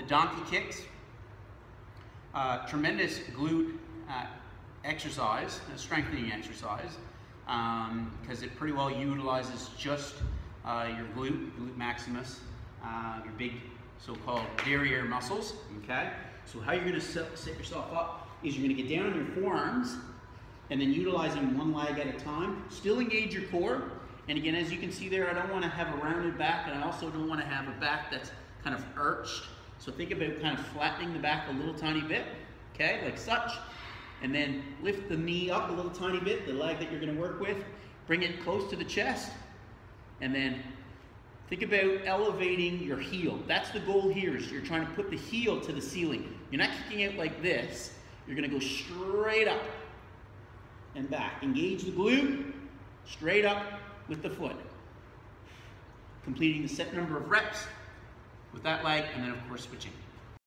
the donkey kicks. Uh, tremendous glute uh, exercise, a strengthening exercise, because um, it pretty well utilizes just uh, your glute, glute maximus, uh, your big so-called derriere muscles, okay? So how you're gonna set yourself up is you're gonna get down on your forearms and then utilizing one leg at a time, still engage your core, and again, as you can see there, I don't wanna have a rounded back, and I also don't wanna have a back that's kind of arched. So think about kind of flattening the back a little tiny bit, okay, like such. And then lift the knee up a little tiny bit, the leg that you're gonna work with. Bring it close to the chest. And then think about elevating your heel. That's the goal here, is you're trying to put the heel to the ceiling. You're not kicking out like this. You're gonna go straight up and back. Engage the glute, straight up with the foot. Completing the set number of reps with that leg, and then of course switching.